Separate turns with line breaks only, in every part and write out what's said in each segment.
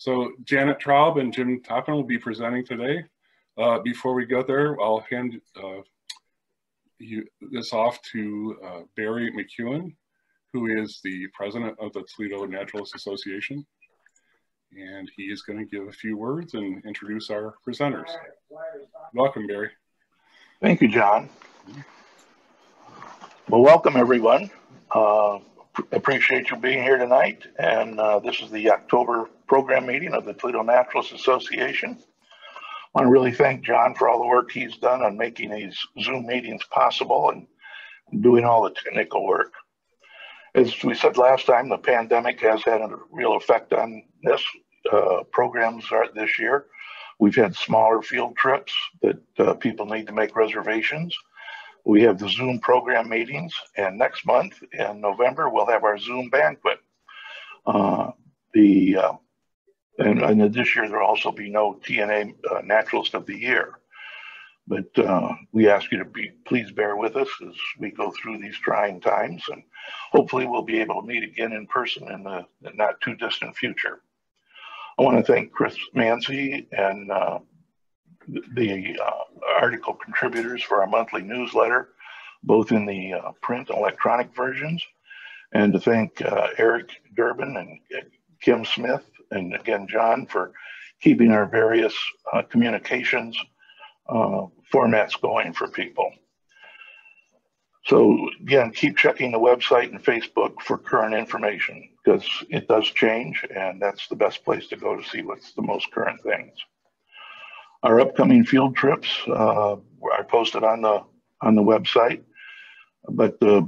So Janet Traub and Jim Toppin will be presenting today. Uh, before we get there, I'll hand uh, you, this off to uh, Barry McEwen, who is the president of the Toledo Naturalist Association. And he is going to give a few words and introduce our presenters. Welcome, Barry.
Thank you, John. Well, welcome everyone. Uh, appreciate you being here tonight. And uh, this is the October program meeting of the Toledo Naturalist Association. I want to really thank John for all the work he's done on making these Zoom meetings possible and doing all the technical work. As we said last time, the pandemic has had a real effect on this. Uh, programs this year. We've had smaller field trips that uh, people need to make reservations. We have the Zoom program meetings, and next month in November, we'll have our Zoom banquet. Uh, the uh, and, and, this year there'll also be no TNA uh, Naturalist of the Year. But uh, we ask you to be please bear with us as we go through these trying times, and hopefully we'll be able to meet again in person in the, the not too distant future. I want to thank Chris Mancy and uh, the uh, article contributors for our monthly newsletter, both in the uh, print and electronic versions, and to thank uh, Eric Durbin and Kim Smith, and again, John, for keeping our various uh, communications uh, formats going for people. So again, keep checking the website and Facebook for current information because it does change and that's the best place to go to see what's the most current things. Our upcoming field trips uh, posted on the on the website, but the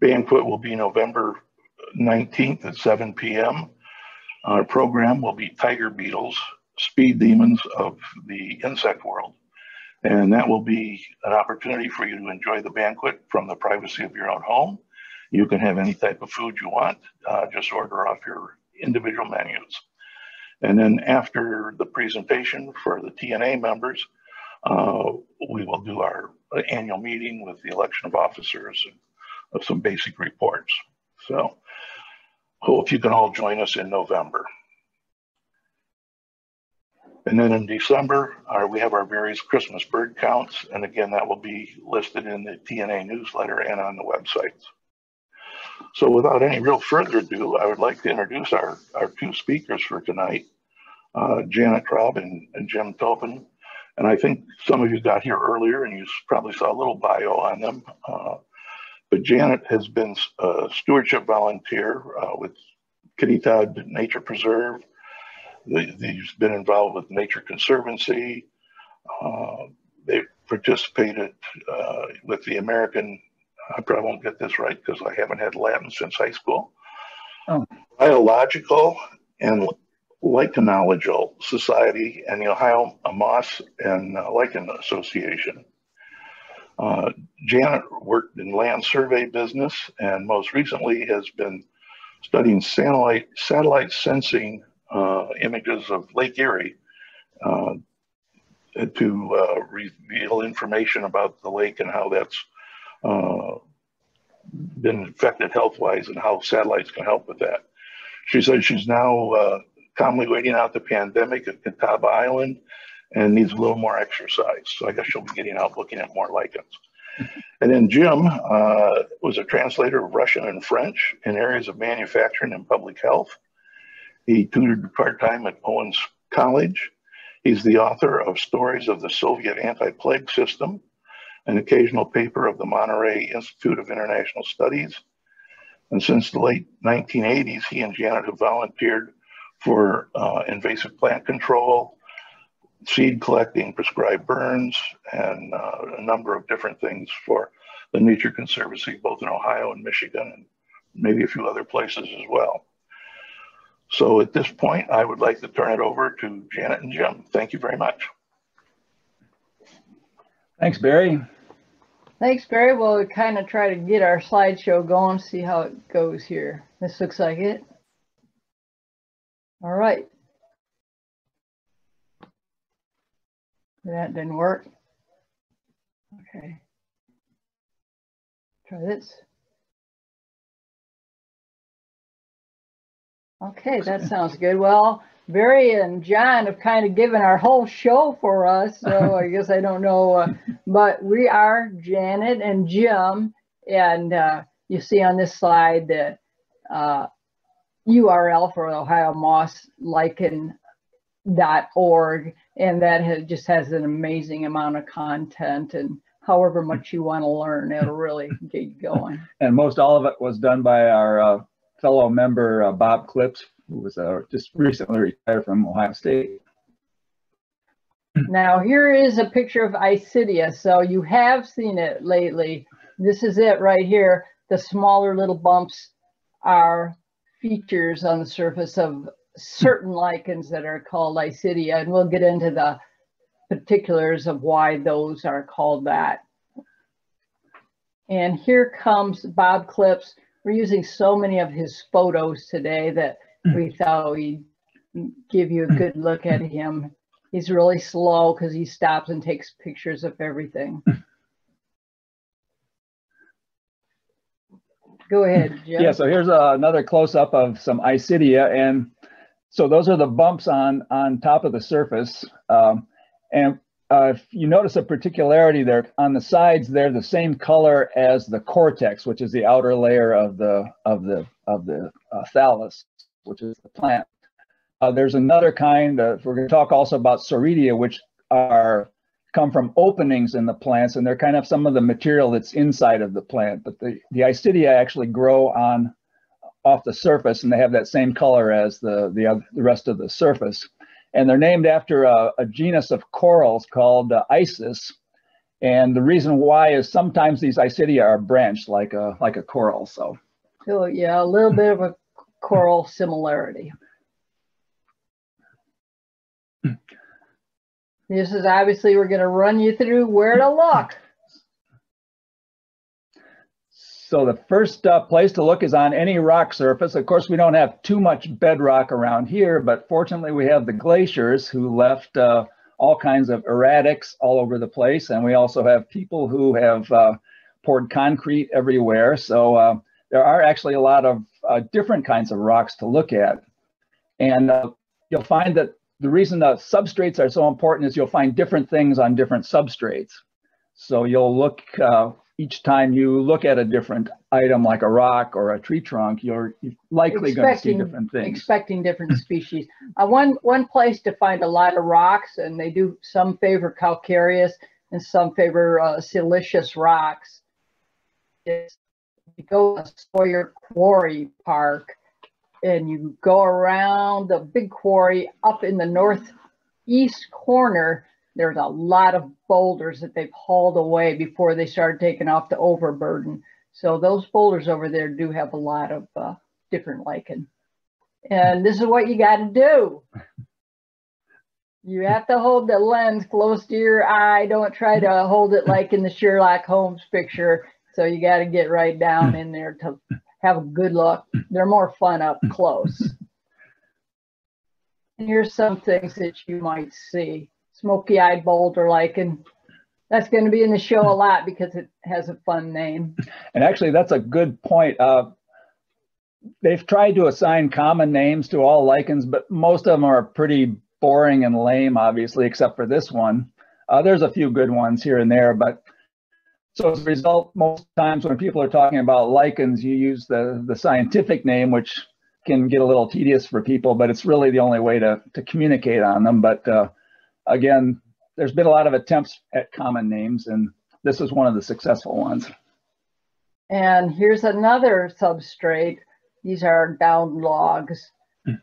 banquet will be November 19th at 7 p.m. Our program will be tiger beetles, speed demons of the insect world. And that will be an opportunity for you to enjoy the banquet from the privacy of your own home. You can have any type of food you want, uh, just order off your individual menus. And then after the presentation for the TNA members, uh, we will do our annual meeting with the election of officers and of some basic reports. So hope you can all join us in November. And then in December, uh, we have our various Christmas bird counts. And again, that will be listed in the TNA newsletter and on the websites. So without any real further ado, I would like to introduce our, our two speakers for tonight, uh, Janet Traub and, and, Jim Toppin. And I think some of you got here earlier and you probably saw a little bio on them. Uh, but Janet has been a stewardship volunteer uh, with Kitty Todd Nature Preserve, He's been involved with Nature Conservancy. Uh, they've participated uh, with the American, I probably won't get this right because I haven't had Latin since high school, oh. Bryological and Lichenological Society and the Ohio Moss and uh, Lichen Association. Uh, Janet worked in land survey business and most recently has been studying satellite, satellite sensing uh, images of Lake Erie uh, to uh, reveal information about the lake and how that's been affected health-wise and how satellites can help with that. She says she's now uh, calmly waiting out the pandemic at Catawba Island and needs a little more exercise. So I guess she'll be getting out looking at more lichens. And then Jim uh, was a translator of Russian and French in areas of manufacturing and public health. He tutored part-time at Owens College. He's the author of Stories of the Soviet Anti-Plague System, an occasional paper of the Monterey Institute of International Studies. And since the late 1980s, he and Janet have volunteered for uh, invasive plant control, seed collecting, prescribed burns, and uh, a number of different things for the Nature Conservancy, both in Ohio and Michigan, and maybe a few other places as well. So at this point, I would like to turn it over to Janet and Jim. Thank you very much.
Thanks, Barry.
Thanks, Barry. Well, we kind of try to get our slideshow going, see how it goes here. This looks like it. All right. That didn't work. Okay. Try this. Okay, that sounds good. Well, Barry and John have kind of given our whole show for us, so I guess I don't know. Uh, but we are Janet and Jim, and uh, you see on this slide the uh, URL for Ohio Moss Lichen org and that has, just has an amazing amount of content and however much you want to learn it'll really get you going.
And most all of it was done by our uh, fellow member uh, bob Klips who was uh, just recently retired from ohio state.
Now here is a picture of isidia. So you have seen it lately. This is it right here. The smaller little bumps are features on the surface of certain lichens that are called Isidia, and we'll get into the particulars of why those are called that. And here comes Bob Klips. We're using so many of his photos today that hmm. we thought we'd give you a good hmm. look at him. He's really slow because he stops and takes pictures of everything. Hmm. Go ahead, Jim.
Yeah, so here's uh, another close-up of some Isidia, and so those are the bumps on, on top of the surface. Um, and uh, if you notice a particularity there, on the sides, they're the same color as the cortex, which is the outer layer of the, of the, of the uh, thallus, which is the plant. Uh, there's another kind, of, we're going to talk also about soredia, which are come from openings in the plants, and they're kind of some of the material that's inside of the plant. But the, the isidia actually grow on off the surface, and they have that same color as the the, the rest of the surface. And they're named after a, a genus of corals called uh, Isis. And the reason why is sometimes these isidia are branched like a like a coral. So,
so yeah, a little bit of a coral similarity. This is obviously we're going to run you through where to look.
So the first uh, place to look is on any rock surface. Of course, we don't have too much bedrock around here, but fortunately we have the glaciers who left uh, all kinds of erratics all over the place. And we also have people who have uh, poured concrete everywhere. So uh, there are actually a lot of uh, different kinds of rocks to look at. And uh, you'll find that the reason the substrates are so important is you'll find different things on different substrates. So you'll look each time you look at a different item like a rock or a tree trunk, you're likely going to see different things.
Expecting different species. Uh, one, one place to find a lot of rocks, and they do some favor calcareous and some favor uh, siliceous rocks, is you go to Sawyer Quarry Park and you go around the big quarry up in the northeast corner there's a lot of boulders that they've hauled away before they started taking off the overburden. So those boulders over there do have a lot of uh, different lichen. And this is what you got to do. You have to hold the lens close to your eye. Don't try to hold it like in the Sherlock Holmes picture. So you got to get right down in there to have a good look. They're more fun up close. And here's some things that you might see smoky eyed boulder lichen. That's going to be in the show a lot because it has a fun name.
And actually, that's a good point. Uh, they've tried to assign common names to all lichens, but most of them are pretty boring and lame, obviously, except for this one. Uh, there's a few good ones here and there, but so as a result, most times when people are talking about lichens, you use the, the scientific name, which can get a little tedious for people, but it's really the only way to, to communicate on them. But uh, again, there's been a lot of attempts at common names, and this is one of the successful ones.
And here's another substrate. These are down logs. Hmm.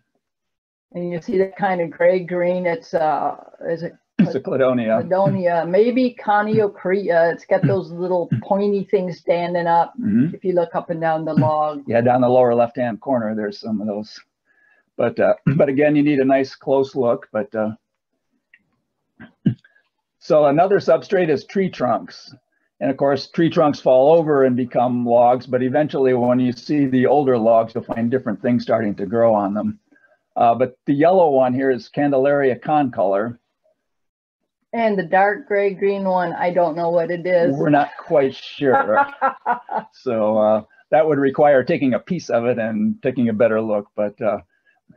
And you see that kind of gray green. It's uh, is it?
It's a cladonia.
Cladonia, maybe Coniocraea. It's got hmm. those little pointy things standing up. Mm-hmm. If you look up and down the log.
Yeah, down the lower left-hand corner, there's some of those. But uh, but again, you need a nice close look. But uh, so another substrate is tree trunks. And of course, tree trunks fall over and become logs, but eventually when you see the older logs, you'll find different things starting to grow on them. Uh, but the yellow one here is Candelaria concolor.
And the dark gray green one, I don't know what it is.
We're not quite sure. so uh, that would require taking a piece of it and taking a better look. But uh,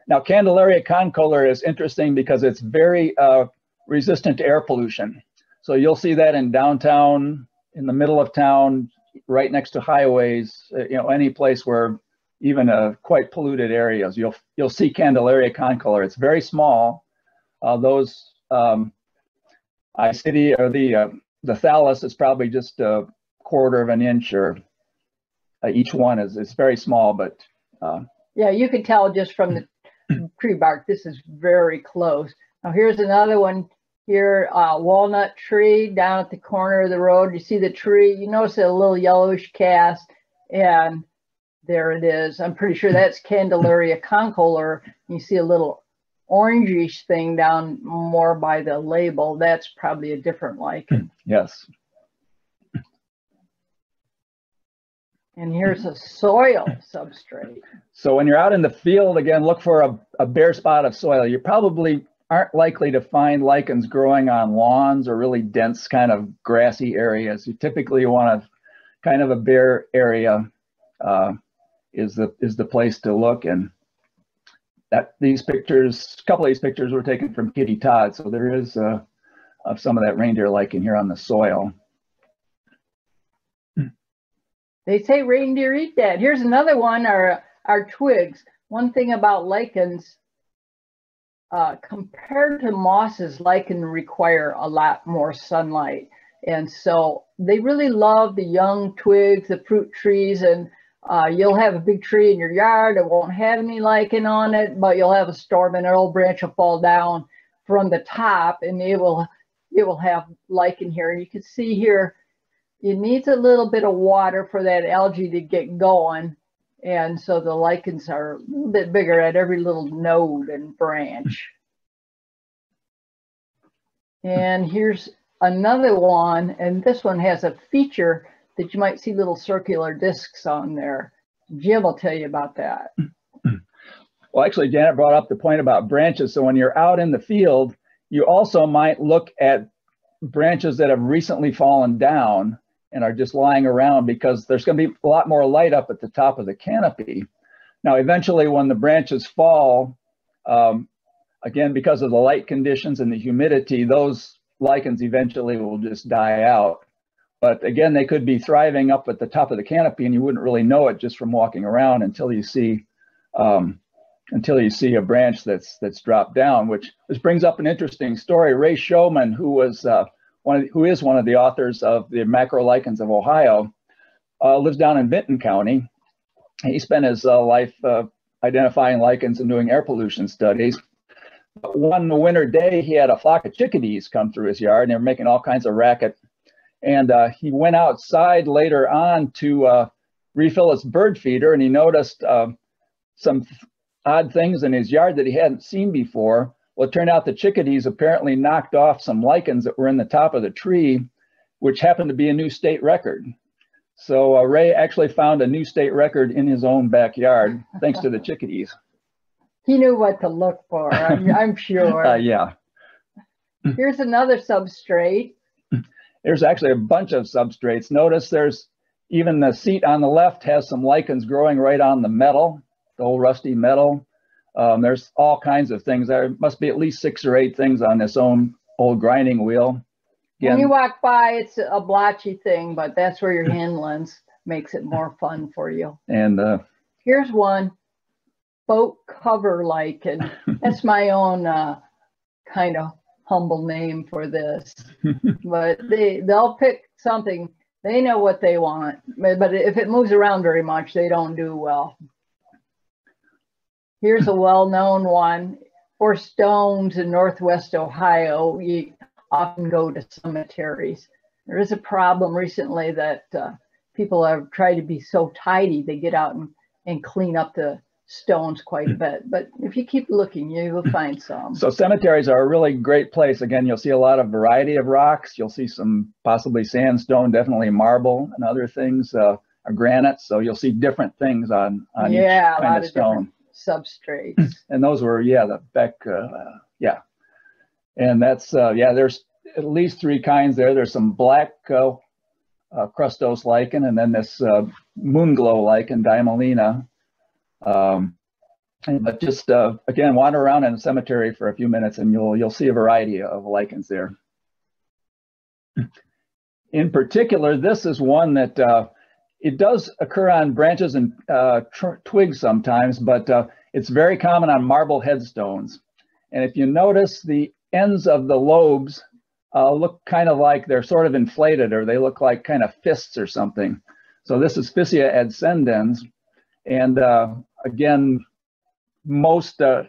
now Candelaria concolor is interesting because it's very uh, resistant to air pollution. So you'll see that in downtown, in the middle of town, right next to highways, uh, you know, any place where even uh, quite polluted areas, you'll you'll see Candelaria concolor. It's very small. Uh, those um, city or the uh, the thallus is probably just a quarter of an inch or uh, each one is it's very small, but uh,
Yeah, you can tell just from the tree bark, this is very close. Now here's another one here, uh, walnut tree down at the corner of the road. You see the tree, you notice a little yellowish cast and there it is. I'm pretty sure that's Candelaria concolor. You see a little orangish thing down more by the label. That's probably a different lichen.
yes.
And here's a soil substrate.
So when you're out in the field, again, look for a, a bare spot of soil. You're probably aren't likely to find lichens growing on lawns or really dense kind of grassy areas. You typically want a kind of a bare area uh, is the is the place to look. And that these pictures, a couple of these pictures were taken from Kitty Todd, so there is uh, of some of that reindeer lichen here on the soil.
They say reindeer eat that. Here's another one, our, our twigs. One thing about lichens, uh, compared to mosses, lichen require a lot more sunlight. And so they really love the young twigs, the fruit trees, and uh, you'll have a big tree in your yard that won't have any lichen on it, but you'll have a storm and an old branch will fall down from the top and it will, it will have lichen here. And you can see here, it needs a little bit of water for that algae to get going. And so the lichens are a little bit bigger at every little node and branch. And here's another one, and this one has a feature that you might see little circular discs on there. Jim will tell you about that.
Well, actually, Janet brought up the point about branches. So when you're out in the field, you also might look at branches that have recently fallen down and are just lying around because there's going to be a lot more light up at the top of the canopy. Now, eventually, when the branches fall, um, again, because of the light conditions and the humidity, those lichens eventually will just die out. But again, they could be thriving up at the top of the canopy, and you wouldn't really know it just from walking around until you see um, until you see a branch that's that's dropped down. Which this brings up an interesting story. Ray Showman, who was uh, one the, who is one of the authors of the Macrolichens of Ohio, uh, lives down in Benton County. He spent his uh, life uh, identifying lichens and doing air pollution studies. But one winter day, he had a flock of chickadees come through his yard, and they were making all kinds of racket and uh, he went outside later on to uh, refill his bird feeder, and he noticed some odd things in his yard that he hadn't seen before. Well, it turned out the chickadees apparently knocked off some lichens that were in the top of the tree, which happened to be a new state record. So uh, Ray actually found a new state record in his own backyard, thanks to the chickadees.
He knew what to look for, I'm, I'm sure.
Uh, yeah.
Here's another substrate
there's actually a bunch of substrates. Notice there's even the seat on the left has some lichens growing right on the metal, the old rusty metal. Um, there's all kinds of things. There must be at least six or eight things on this own old grinding wheel.
Again, when you walk by, it's a blotchy thing, but that's where your hand lens makes it more fun for you.
And uh,
here's one boat cover lichen. That's my own uh, kind of humble name for this, but they they'll pick something. They know what they want, but if it moves around very much, they don't do well. Here's a well-known one for stones in Northwest Ohio. You often go to cemeteries. There is a problem recently that uh, people have tried to be so tidy, they get out and, and clean up the stones quite a bit. But if you keep looking, you will find some.
So cemeteries are a really great place. Again, you'll see a lot of variety of rocks. You'll see some possibly sandstone, definitely marble and other things, uh, granite. So you'll see different things on, on
yeah,
each kind of, of stone.
Substrates.
and those were, yeah, the Beck, uh, yeah. And that's, uh, yeah, there's at least three kinds there. There's some black uh, uh, crustose lichen and then this uh, moon glow lichen, Dimelaena, um, But just uh, again, wander around in a cemetery for a few minutes, and you'll you'll see a variety of lichens there. In particular, this is one that uh, it does occur on branches and uh, twigs sometimes, but uh, it's very common on marble headstones. And if you notice, the ends of the lobes uh, look kind of like they're sort of inflated, or they look like kind of fists or something. So this is Physcia ascendens, and uh, again, most uh,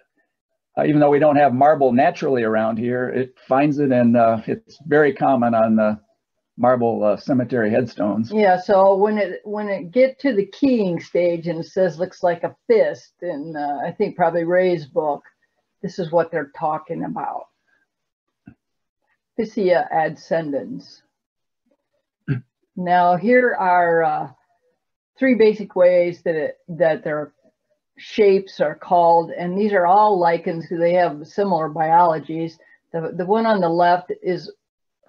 even though we don't have marble naturally around here, it finds it and uh, it's very common on the marble uh, cemetery headstones.
Yeah, so when it when it get to the keying stage and it says looks like a fist, and uh, I think probably Ray's book, this is what they're talking about. Physcia ascendens. now here are uh, three basic ways that it, that their shapes are called, and these are all lichens because they have similar biologies. The, the one on the left is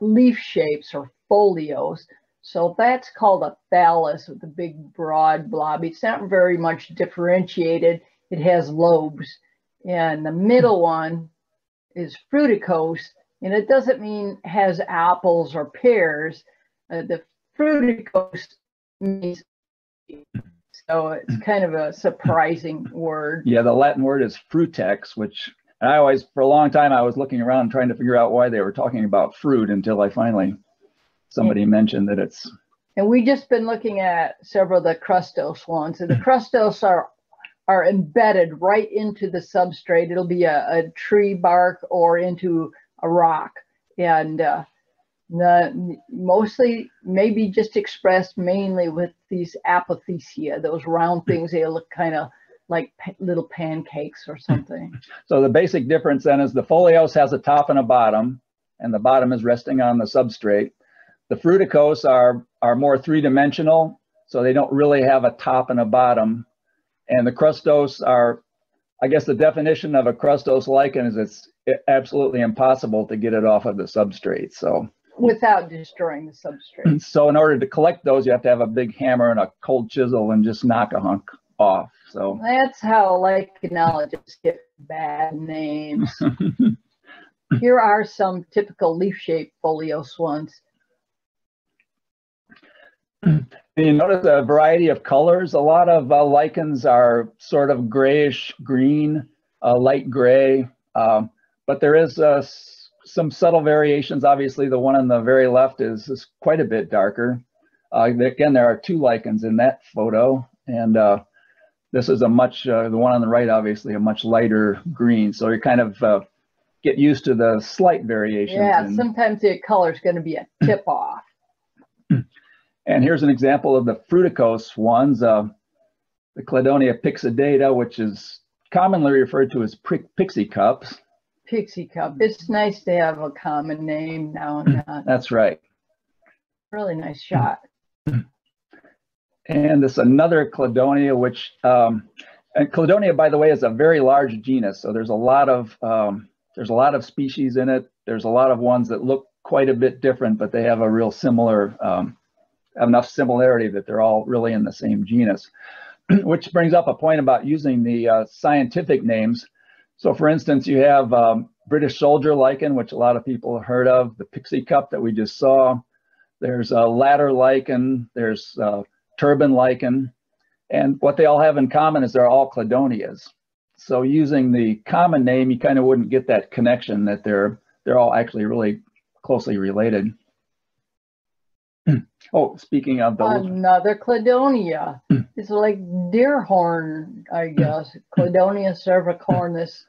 leaf shapes or foliose. So that's called a thallus with a big, broad blob. It's not very much differentiated. It has lobes. And the middle one is fruticose, and it doesn't mean has apples or pears. Uh, the fruticose means so it's kind of a surprising word.
Yeah, the Latin word is frutex, which I always, for a long time, I was looking around trying to figure out why they were talking about fruit until I finally somebody mentioned that it's.
And we just been looking at several of the crustose ones, and the crustose are are embedded right into the substrate. It'll be a, a tree bark or into a rock, and uh, the mostly maybe just expressed mainly with these apothecia, those round things. They look kind of like little pancakes or something.
So the basic difference then is the foliose has a top and a bottom, and the bottom is resting on the substrate. The fruticose are, are more three-dimensional, so they don't really have a top and a bottom. And the crustose are, I guess the definition of a crustose lichen is it's absolutely impossible to get it off of the substrate. So
without destroying the substrate.
So in order to collect those, you have to have a big hammer and a cold chisel and just knock a hunk off. So
that's how lichenologists get bad names. Here are some typical leaf-shaped foliose ones.
You notice a variety of colors. A lot of uh, lichens are sort of grayish green, uh, light gray, um, but there is uh, some subtle variations. Obviously, the one on the very left is, is quite a bit darker. Uh, again, there are two lichens in that photo, and uh, this is a much, uh, the one on the right, obviously, a much lighter green. So you kind of uh, get used to the slight variations.
Yeah, sometimes the color is going to be a tip off.
And here's an example of the fruticose ones, uh, the Cladonia pyxidata, which is commonly referred to as pixie cups.
Pixie cup. It's nice to have a common name now and then.
That's right.
Really nice shot.
And this another Cladonia, which, um, and Cladonia, by the way, is a very large genus. So there's a lot of, um, there's a lot of species in it. There's a lot of ones that look quite a bit different, but they have a real similar, um, enough similarity that they're all really in the same genus. which brings up a point about using the uh, scientific names. So for instance, you have um, British soldier lichen, which a lot of people have heard of, the pixie cup that we just saw. There's a ladder lichen, there's uh, turban lichen, and what they all have in common is they're all cladonias. So using the common name, you kind of wouldn't get that connection that they're they're all actually really closely related. Oh, speaking of those.
Another cladonia. it's like deer horn, I guess. cladonia cervicornis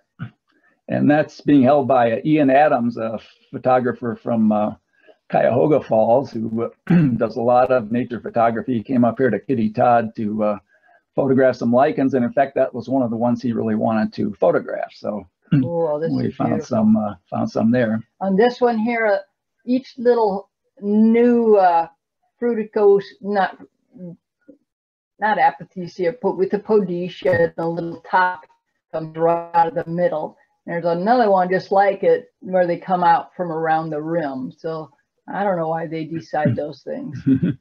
and that's being held by uh, Ian Adams, a photographer from uh, Cuyahoga Falls, who uh, does a lot of nature photography. He came up here to Kitty Todd to uh, photograph some lichens, and in fact, that was one of the ones he really wanted to photograph. So
Ooh,
we found beautiful. some uh, found some there.
On this one here, uh, each little new uh, fruticose, not not apothecia, but with the podetia, the little top comes right out of the middle. There's another one just like it where they come out from around the rim. So I don't know why they decide those things.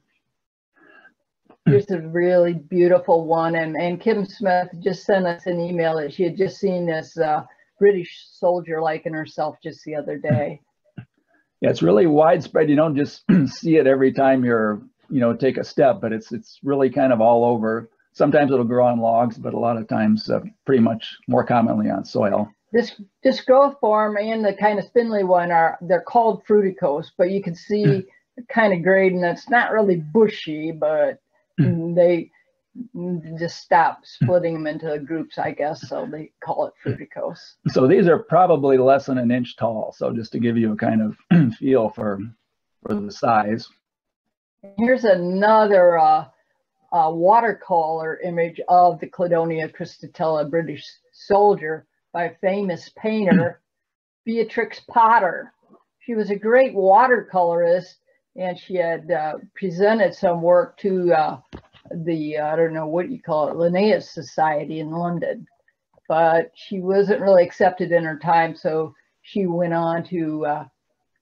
Here's a really beautiful one, and, and Kim Smith just sent us an email that she had just seen this uh, British soldier lichen herself just the other day.
Yeah, it's really widespread. You don't just see it every time you're, you know, take a step, but it's it's really kind of all over. Sometimes it'll grow on logs, but a lot of times, uh, pretty much more commonly on soil.
This this growth form and the kind of spindly one are they're called fruticose, but you can see the kind of grade, and it's not really bushy, but they just stop splitting them into groups, I guess. So they call it fruticose.
So these are probably less than an inch tall. So just to give you a kind of feel for for the size.
Here's another uh, uh, watercolor image of the Cladonia cristatella British soldier by a famous painter, Beatrix Potter. She was a great watercolorist and she had uh, presented some work to uh, the, I don't know what you call it, Linnaeus Society in London. But she wasn't really accepted in her time, so she went on to uh,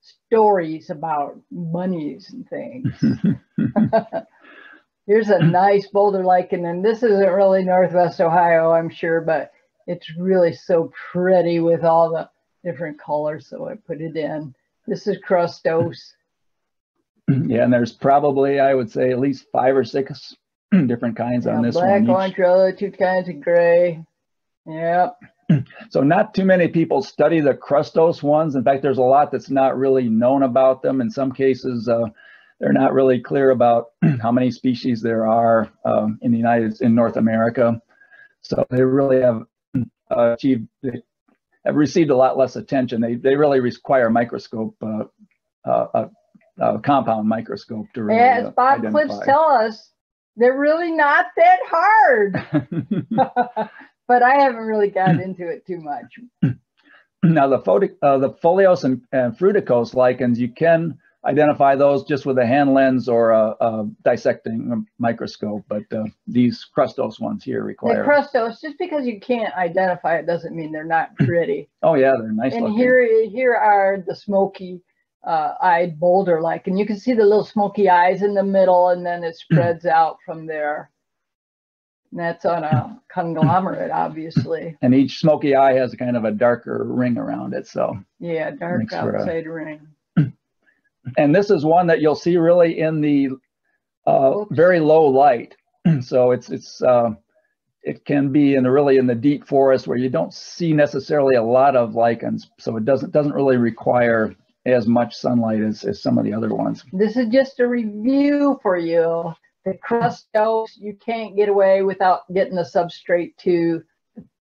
stories about bunnies and things. Here's a nice boulder lichen, and this isn't really Northwest Ohio, I'm sure, but it's really so pretty with all the different colors, so I put it in. This is crustose.
Yeah, and there's probably, I would say, at least five or six different kinds on this
black,
one.
Black, orange, yellow, two kinds of gray. Yep.
So not too many people study the crustose ones. In fact, there's a lot that's not really known about them. In some cases, uh, they're not really clear about how many species there are um, in the United States in North America. So they really have uh, achieved they have received a lot less attention. They they really require a microscope, uh, uh, a, a compound microscope to really
As
uh,
Bob Klips
identify.
tell us, they're really not that hard. but I haven't really got into it too much.
Now, the, photo, uh, the foliose and, and fruticose lichens, you can identify those just with a hand lens or a, a dissecting microscope, but uh, these crustose ones here
The
require.
crustose, just because you can't identify it doesn't mean they're not pretty.
oh yeah, they're nice
and
looking.
here, here are the smoky uh, eyed boulder like. And You can see the little smoky eyes in the middle, and then it spreads out from there. And that's on a conglomerate, obviously.
and each smoky eye has a kind of a darker ring around it. So,
Yeah, dark
for a-
outside ring.
and this is one that you'll see really in the uh, very low light. so it's it's uh, it can be in the really in the deep forest where you don't see necessarily a lot of lichens. So it doesn't doesn't really require as much sunlight as, as some of the other ones.
This is just a review for you. The crustose, you can't get away without getting the substrate to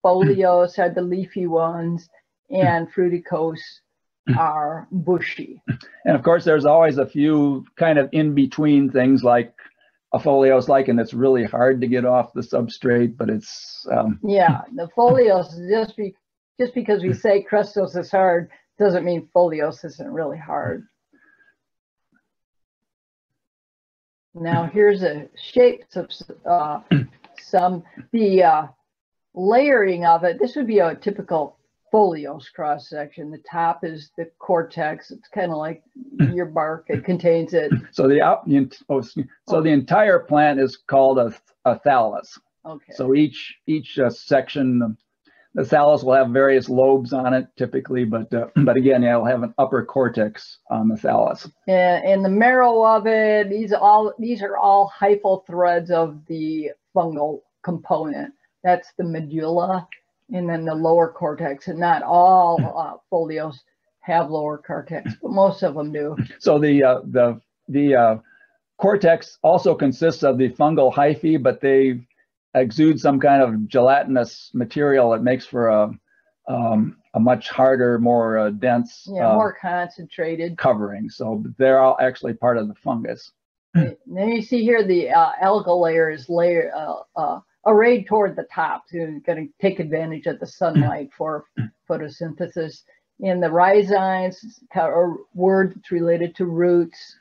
foliose are the leafy ones, and fruticose are bushy.
And of course, there's always a few kind of in between things like a foliose lichen that's really hard to get off the substrate, but it's um,
Yeah, the foliose just be just because we say crustose is hard doesn't mean foliose isn't really hard. Now here's a shapes of uh, some the uh, layering of it. This would be a typical foliose cross section. The top is the cortex. It's kind of like your bark. It contains it.
so the out. the oh, so the entire plant is called a, a thallus.
Okay.
So each each uh, section, the thallus will have various lobes on it typically, but uh, but again, yeah, it'll have an upper cortex on the thallus.
And, and the marrow of it, these all these are all hyphal threads of the fungal component. That's the medulla, and then the lower cortex. And not all uh, foliose have lower cortex, but most of them do.
So the uh, the the uh, cortex also consists of the fungal hyphae, but they exude some kind of gelatinous material that makes for a um, a much harder, more uh, dense
Yeah,
uh,
more concentrated.
covering. So they're all actually part of the fungus.
And then you see here the uh, algal layer is layer uh, uh, arrayed toward the top, so you're going to take advantage of the sunlight for photosynthesis. And the rhizines, kind of a word that's related to roots,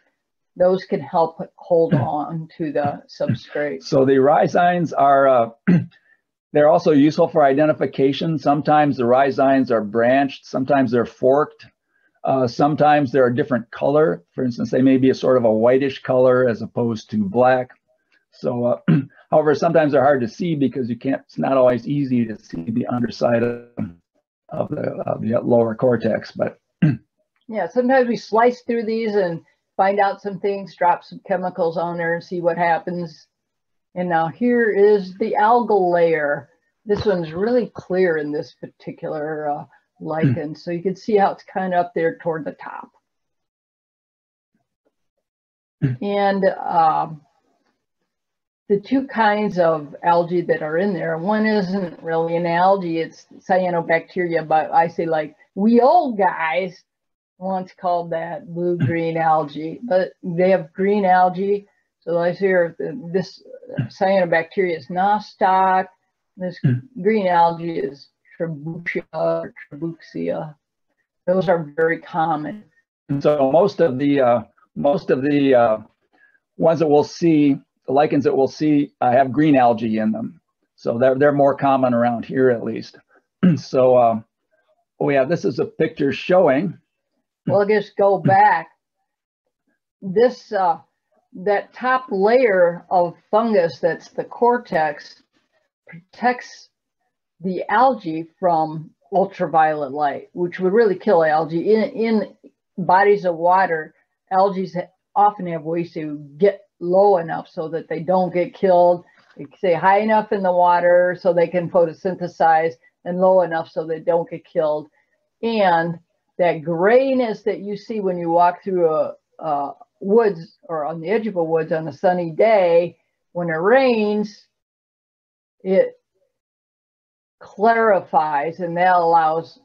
those can help hold on to the substrate.
So the rhizines are uh, they're also useful for identification. Sometimes the rhizines are branched, sometimes they're forked. Uh, sometimes they're a different color. For instance, they may be a sort of a whitish color as opposed to black. So, uh, however, sometimes they're hard to see because you can't. It's not always easy to see the underside of, of the of the lower cortex. But
Yeah, sometimes we slice through these and find out some things, drop some chemicals on there and see what happens. And now here is the algal layer. This one's really clear in this particular uh, lichen. So you can see how it's kind of up there toward the top. And um, the two kinds of algae that are in there, one isn't really an algae, it's cyanobacteria, but I say like we old guys once called that blue-green algae, but they have green algae. So I see here, this cyanobacteria is nostoc, this green algae is Trabuchia or Trebouxia. Those are very common.
so most of the uh, most of the uh, ones that we'll see, the lichens that we'll see, uh, have green algae in them. So they're they're more common around here at least. so um, oh yeah, this is a picture showing.
Well, just go back. This, uh, that top layer of fungus that's the cortex protects the algae from ultraviolet light, which would really kill algae. In, in bodies of water, algae often have ways to get low enough so that they don't get killed. They stay high enough in the water so they can photosynthesize and low enough so they don't get killed. And that grayness that you see when you walk through a, a woods or on the edge of a woods on a sunny day, when it rains, it clarifies and that allows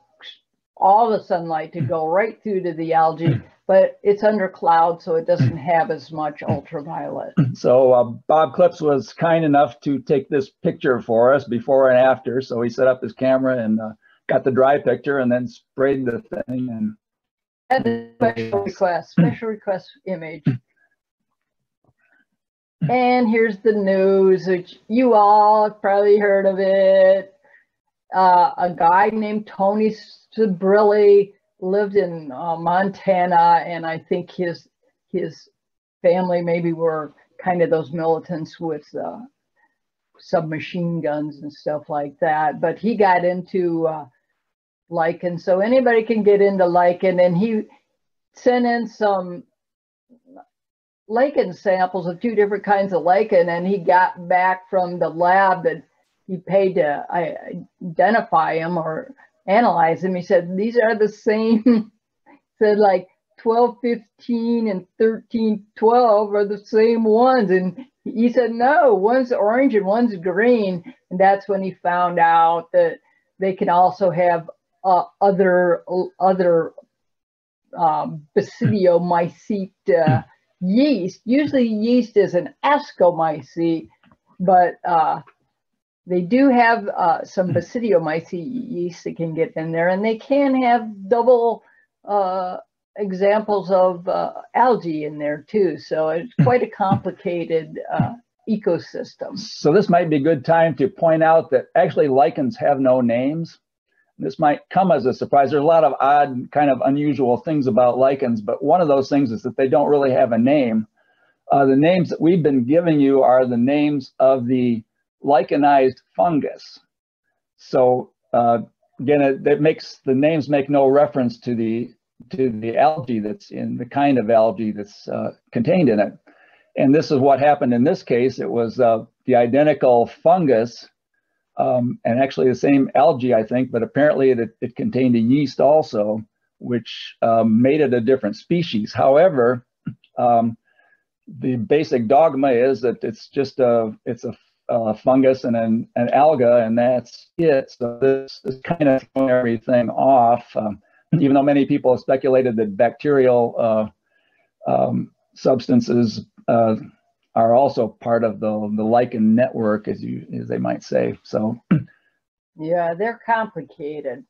all the sunlight to go right through to the algae, but it's under cloud, so it doesn't have as much ultraviolet.
So uh, Bob Klips was kind enough to take this picture for us before and after. So he set up his camera and uh, got the dry picture and then sprayed the thing and
special request, special request image. And here's the news, which you all have probably heard of it. Uh, a guy named Toby Spribille lived in uh, Montana, and I think his his family maybe were kind of those militants with uh, submachine guns and stuff like that. But he got into lichen, so anybody can get into lichen, and he sent in some lichen samples of two different kinds of lichen, and he got back from the lab that he paid to identify them or analyze them. He said these are the same. said like 12, 15, and 13, 12 are the same ones, and he said no, one's orange and one's green, and that's when he found out that they can also have uh, other other um, basidiomycete uh, yeast. Usually, yeast is an ascomycete, but uh, they do have uh, some basidiomycete yeast that can get in there, and they can have double uh, examples of uh, algae in there too. So it's quite a complicated uh, ecosystem.
So this might be a good time to point out that actually lichens have no names. This might come as a surprise. There's a lot of odd, kind of unusual things about lichens, but one of those things is that they don't really have a name. Uh, the names that we've been giving you are the names of the lichenized fungus. So uh, again, it, it, makes the names make no reference to the to the algae that's in the kind of algae that's uh, contained in it. And this is what happened in this case. It was uh, the identical fungus um, and actually the same algae, I think, but apparently it, it contained a yeast also, which um, made it a different species. However, um, the basic dogma is that it's just a it's a, a fungus and an, an, alga, and that's it. So this is kind of throwing everything off. Um, even though many people have speculated that bacterial uh, um, substances uh, are also part of the the lichen network, as you as they might say. So,
yeah, they're complicated.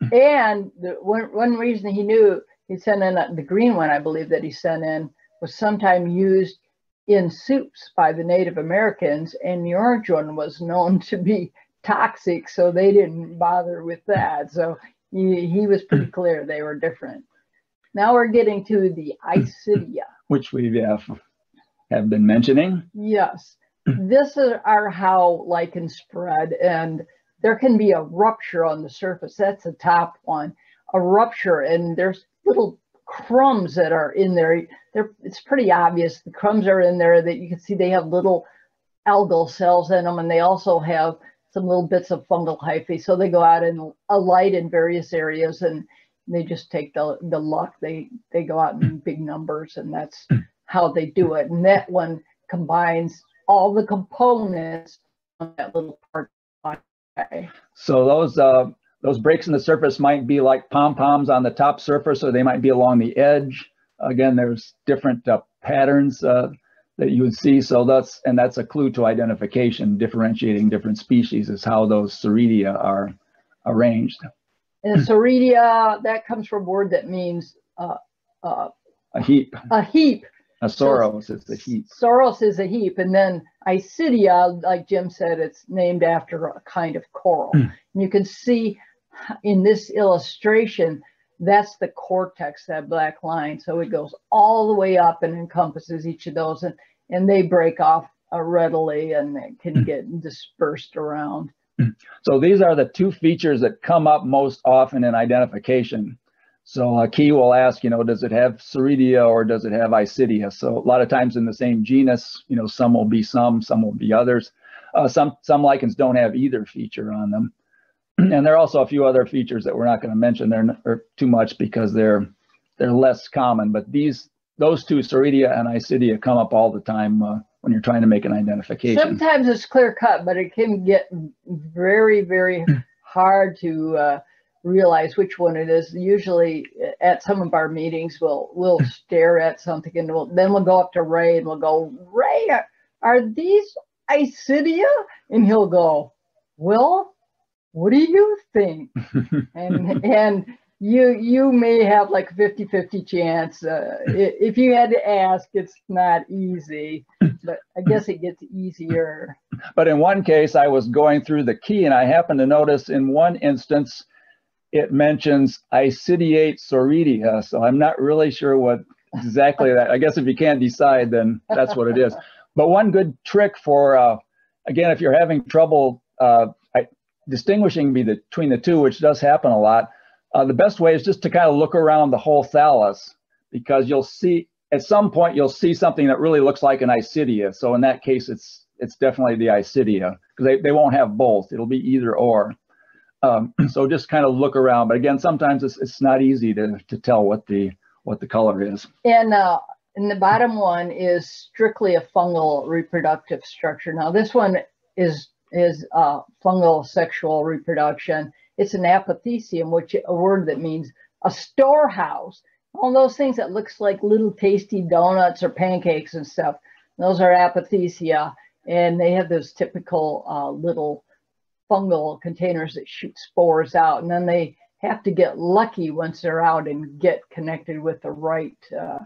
Hmm. and the, one one reason he knew he sent in uh, the green one, I believe that he sent in was sometime used in soups by the Native Americans, and the orange one was known to be toxic, so they didn't bother with that. So he, he was pretty hmm. clear they were different. Now we're getting to the hmm. Isidia.
Which we have, have been mentioning.
Yes. this is are how lichens spread and there can be a rupture on the surface. That's the top one, a rupture and there's little crumbs that are in there. They're, it's pretty obvious. The crumbs are in there that you can see they have little algal cells in them and they also have some little bits of fungal hyphae. So they go out and alight in various areas and they just take the, the luck. They, they go out in big numbers and that's hmm. How they do it. And that one combines all the components on that little part.
So those uh, those breaks in the surface might be like pom-poms on the top surface, or they might be along the edge. Again, there's different uh, patterns uh, that you would see. So that's, and that's a clue to identification, differentiating different species is how those soredia are arranged.
And soredia that comes from a word that means uh, uh,
A heap,
a heap.
A soros is the heap.
Soros is a heap. And then Isidia, like Jim said, it's named after a kind of coral.
Hmm.
And you can see in this illustration, that's the cortex, that black line. So it goes all the way up and encompasses each of those and, and they break off uh, readily and they can
Hmm.
get dispersed around.
So these are the two features that come up most often in identification. So a key will ask, you know, does it have Soredia or does it have Isidia? So a lot of times in the same genus, you know, some will be some, some will be others. Uh, some some lichens don't have either feature on them, and there are also a few other features that we're not going to mention. They're or too much because they're they're less common. But these those two, Soredia and Isidia, come up all the time uh, when you're trying to make an identification.
Sometimes it's clear cut, but it can get very, very hard to uh, realize which one it is. Usually, at some of our meetings, we'll we'll stare at something, and we'll, then we'll go up to Ray and we'll go, Ray, are, are these Isidia? And he'll go, Well, what do you think? and and you you may have like a 50 50 chance uh, if you had to ask it's not easy but i guess it gets easier
But in one case, I was going through the key and I happened to notice in one instance, it mentions isidiate soredia. So I'm not really sure what exactly that, I guess if you can't decide, then that's what it is. But one good trick for, uh, again, if you're having trouble uh, I, distinguishing between the two, which does happen a lot, uh, the best way is just to kind of look around the whole thallus because you'll see, at some point, you'll see something that really looks like an isidia. So in that case, it's it's definitely the isidia because they, they won't have both. It'll be either or. Um, so just kind of look around. But again, sometimes it's, it's not easy to, to tell what the what the color is.
and uh and the bottom one is strictly a fungal reproductive structure now this one is is uh fungal sexual reproduction it's an apothecium which a word that means a storehouse all those things that looks like little tasty donuts or pancakes and stuff those are apothecia and they have those typical uh, little fungal containers that shoot spores out and then they have to get lucky once they're out and get connected with the right uh,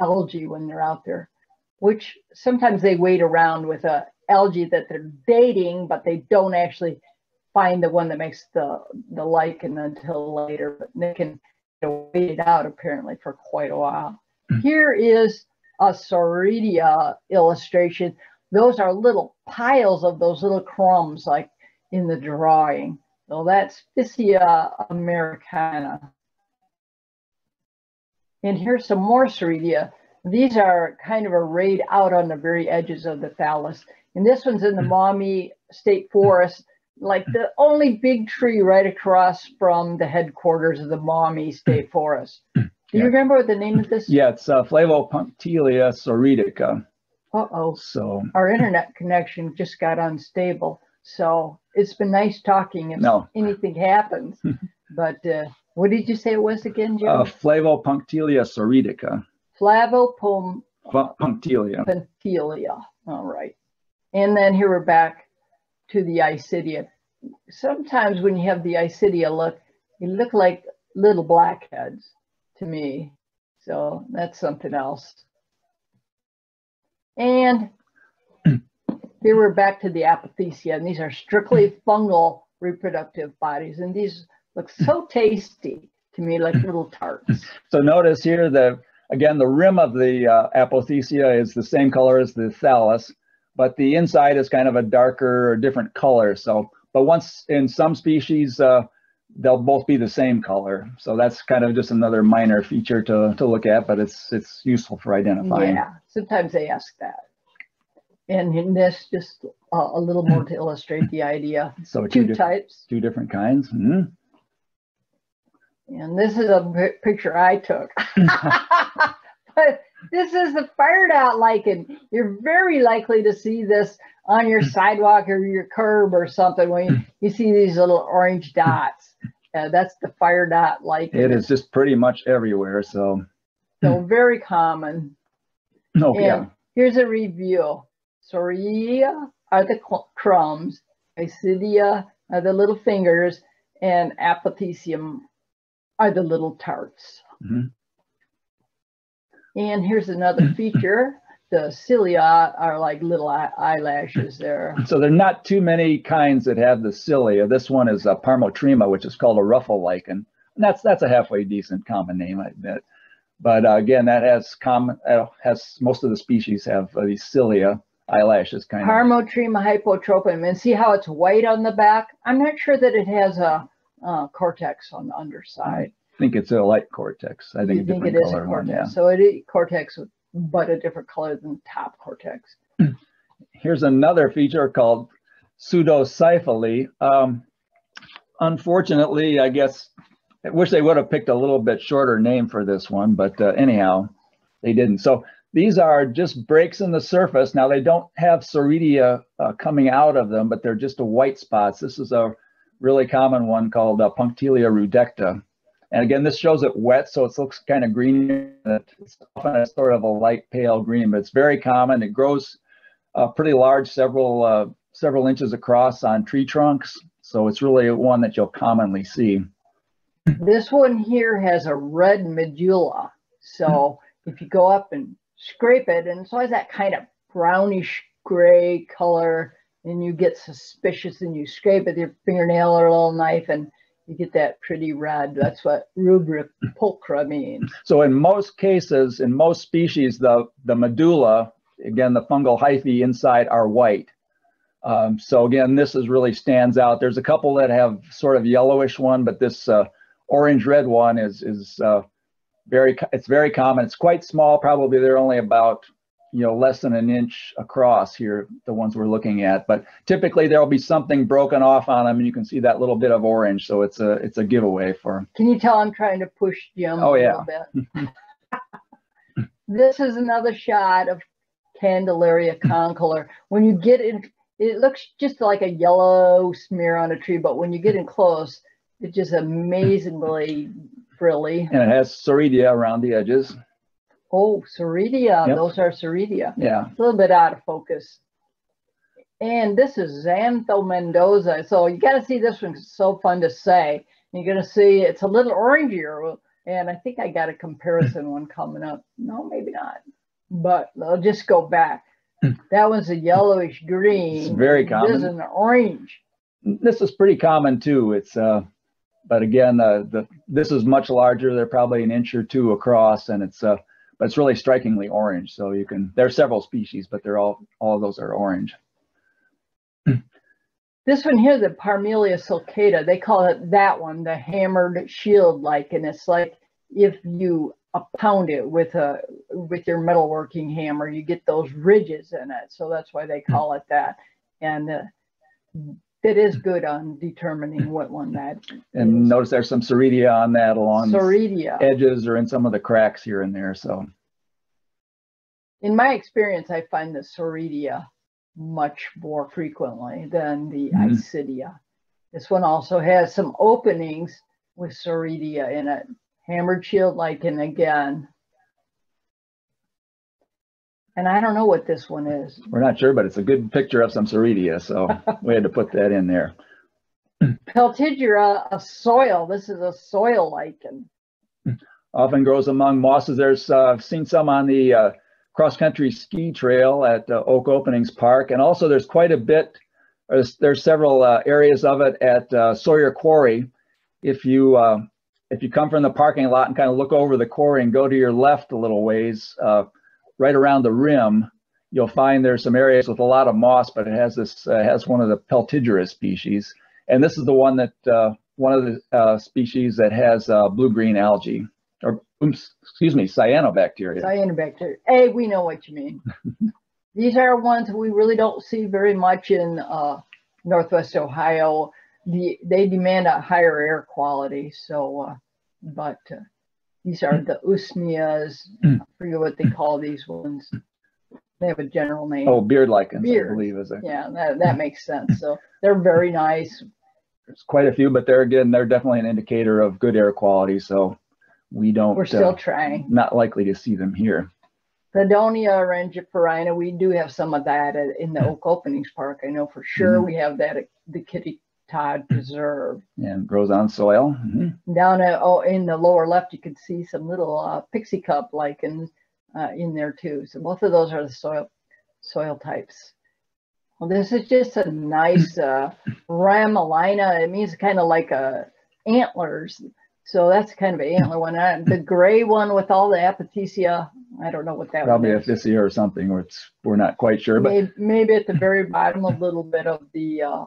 algae when they're out there which sometimes they wait around with a algae that they're dating but they don't actually find the one that makes the the lichen until later but they can wait it out apparently for quite a while. Here is a Soredia illustration those are little piles of those little crumbs like in the drawing. So that's Physcia americana. And here's some more Soredia. These are kind of arrayed out on the very edges of the thallus. And this one's in the hmm. Maumee State hmm. Forest, like the hmm. only big tree right across from the headquarters of the Maumee State Forest. Do you
Yeah.
remember what the name of this?
Yeah, it's uh, Flavopunctelia soredica.
Uh-oh.
So
our internet connection just got unstable. So it's been nice talking if
No.
anything happens. but uh, what did you say it was again, Jim?
uh, Flavopunctelia soredica.
Flavopomphilia.
Fu- Punctelia.
All right. And then here we're back to the Isidia. Sometimes when you have the Isidia look, they look like little blackheads to me. So that's something else. And here we're back to the apothecia, and these are strictly fungal reproductive bodies, and these look so tasty to me, like little tarts.
So notice here that, again, the rim of the uh, apothecia is the same color as the thallus, but the inside is kind of a darker or different color. So, but once in some species, uh, they'll both be the same color. So that's kind of just another minor feature to, to look at, but it's it's useful for identifying.
Yeah, sometimes they ask that. And in this, just a, a little more to illustrate the idea.
So two,
Two types.
two different kinds. Mhm.
And this is a picture I took. but this is the fire dot lichen. You're very likely to see this on your sidewalk or your curb or something when you, you see these little orange dots. Uh, that's the fire dot lichen.
It is just pretty much everywhere. So,
So very common.
oh yeah.
Here's a review. Soria are the crumbs, Isidia are the little fingers, and Apothecium are the little tarts.
Mhm.
And here's another feature. The cilia are like little eyelashes there.
So there are not too many kinds that have the cilia. This one is a Parmotrema, which is called a ruffle lichen. And that's that's a halfway decent common name, I admit. But uh, again, that has common uh, has most of the species have uh, these cilia eyelashes kind of.
Parmotrema hypotropum. And see how it's white on the back? I'm not sure that it has a uh, cortex on the underside.
I think it's a light cortex. I think
You
a
think
different
it is a
one. Yeah.
cortex? So it is cortex, but a different color than top cortex.
Here's another feature called pseudocyphellae. Um, unfortunately, I guess I wish they would have picked a little bit shorter name for this one, but uh, anyhow, they didn't. So these are just breaks in the surface. Now they don't have soredia uh, coming out of them, but they're just a white spots. This is a really common one called uh, Punctelia rudecta. And again, this shows it wet, so it looks kind of green. It's often a sort of a light pale green, but it's very common. It grows uh, pretty large, several uh, several inches across on tree trunks. So it's really one that you'll commonly see.
This one here has a red medulla. So if you go up and scrape it, and it's always that kind of brownish gray color, and you get suspicious and you scrape it with your fingernail or a little knife, and you get that pretty red. That's what rubric pulchra means.
So in most cases, in most species, the the medulla, again, the fungal hyphae inside are white. Um, so again, this is really stands out. There's a couple that have sort of yellowish one, but this uh, orange red one is is uh, very it's very common. It's quite small. Probably they're only about you know less than an inch across here. The ones we're looking at, but typically there will be something broken off on them, and you can see that little bit of orange. So it's a it's a giveaway for.
Can you tell I'm trying to push Jim
Oh,
a
yeah.
little bit? this is another shot of Candelaria concolor. When you get in, it looks just like a yellow smear on a tree, but when you get in close, it's just amazingly frilly.
And it has soredia around the edges.
Oh, Soredia,
Yep.
those are Soredia.
Yeah.
It's a little bit out of focus. And this is Xanthomendoza. So you got to see this one. It's so fun to say. You're going to see it's a little orangier. And I think I got a comparison one coming up. No, maybe not. But I'll just go back. That one's a yellowish green.
It's very common.
This is an orange.
This is pretty common too. It's uh, but again, uh, the this is much larger. They're probably an inch or two across, and it's uh, but it's really strikingly orange. So you can there are several species, but they're all all of those are orange.
This one here, the Parmelia sulcata, they call it that one, the hammered shield like, and it's like if you uh, pound it with a with your metalworking hammer, you get those ridges in it. So that's why they call it that. And uh, it is good on determining what one that
And
is.
notice there's some soredia on that along the edges or in some of the cracks here and there. So
In my experience, I find the Soredia much more frequently than the
Mhm.
Isidia. This one also has some openings with Soredia in it. Hammered shield lichen again. And I don't know what this one is.
we're not sure, but it's a good picture of some soredia. So we had to put that in there.
Peltigera, a soil. This is a soil lichen.
often grows among mosses. There's uh, I've seen some on the uh, cross country ski trail at uh, Oak Openings Park, and also there's quite a bit. There's, there's several uh, areas of it at uh, Sawyer Quarry. If you uh, if you come from the parking lot and kind of look over the quarry and go to your left a little ways, uh, right around the rim, you'll find there's some areas with a lot of moss, but it has this uh, has one of the peltigerous species, and this is the one that uh, one of the uh, species that has uh, blue-green algae, or oops, excuse me, cyanobacteria.
Cyanobacteria. Hey, we know what you mean. These are ones we really don't see very much in uh, Northwest Ohio. The, they demand a higher air quality. So, uh, but uh, these are the usneas. I forget what they call these ones. They have a general name.
Oh, beard lichens,
Beard.
I believe, is a,
Yeah, that, that makes sense. So they're very nice.
there's quite a few, but they're again, they're definitely an indicator of good air quality. So we don't,
We're still
uh,
trying.
not likely to see them here.
Cladonia rangiferina, we do have some of that in the Oak Openings Park. I know for sure
Mhm.
we have that at the Kitty Todd Preserve.
And grows on soil. Mhm.
Down at, oh, in the lower left, you can see some little uh, pixie cup lichen uh, in there too. So both of those are the soil soil types. Well, this is just a nice uh, ramalina. It means kind of like a antlers. So that's kind of an antler one. Uh, the gray one with all the apothecia, I don't know what that
Probably
one
a
is.
Physcia or something, or it's, we're not quite sure, but
Maybe, maybe at the very bottom, a little bit of the uh,